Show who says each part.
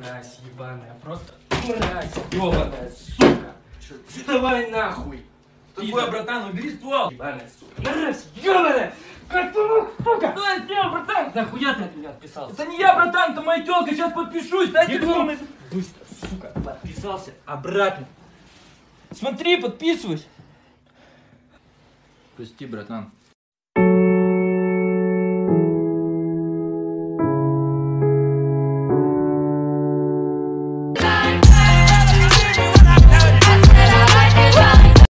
Speaker 1: Мразь ебаная, просто мразь ебаная, сука. Давай нахуй.
Speaker 2: Такое, братан, убери ствол.
Speaker 1: Ебаная, сука. Мразь ебаная. Как ты мог, сука? Что я сделал, братан? Нахуя ты от меня отписался?
Speaker 2: Это не я, братан, это моя телка, сейчас подпишусь, дайте телефон.
Speaker 1: Быстро, сука, подписался обратно. Смотри, подписывайся.
Speaker 2: Прости, братан.